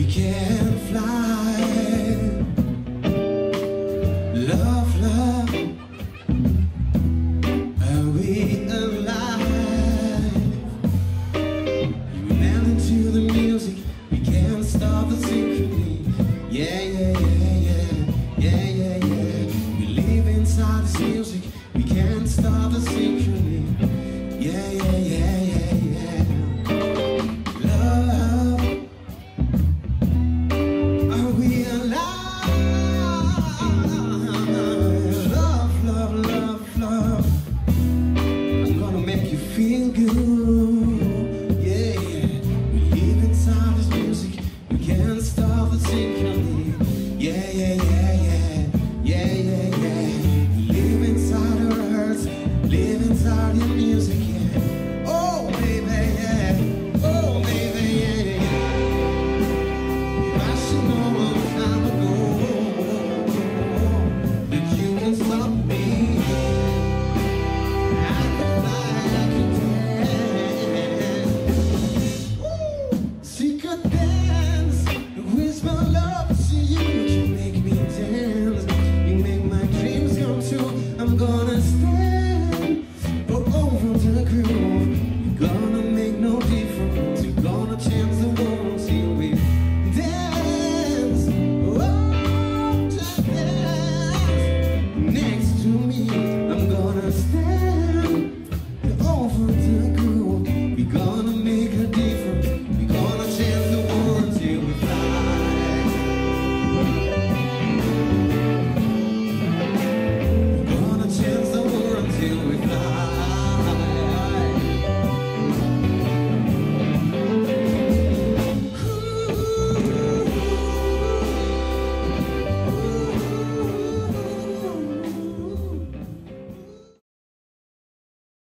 we can't fly. Love, love. good thing.